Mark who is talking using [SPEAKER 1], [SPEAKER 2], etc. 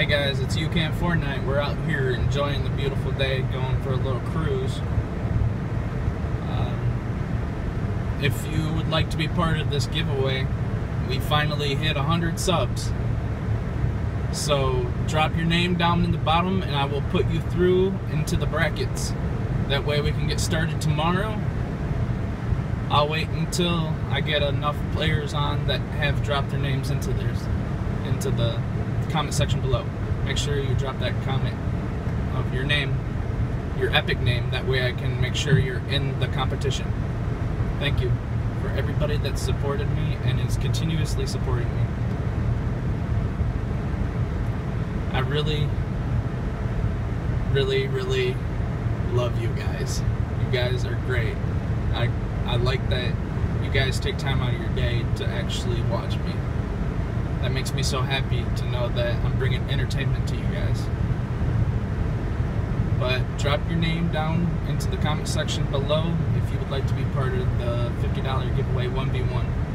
[SPEAKER 1] Hey guys, it's UCAN Fortnite. We're out here enjoying the beautiful day, going for a little cruise. Um, if you would like to be part of this giveaway, we finally hit 100 subs. So drop your name down in the bottom and I will put you through into the brackets. That way we can get started tomorrow. I'll wait until I get enough players on that have dropped their names into theirs, into the comment section below. Make sure you drop that comment of your name, your epic name. That way I can make sure you're in the competition. Thank you for everybody that supported me and is continuously supporting me. I really, really, really love you guys. You guys are great. I, I like that you guys take time out of your day to actually watch that makes me so happy to know that I'm bringing entertainment to you guys. But drop your name down into the comment section below if you would like to be part of the $50 giveaway 1v1.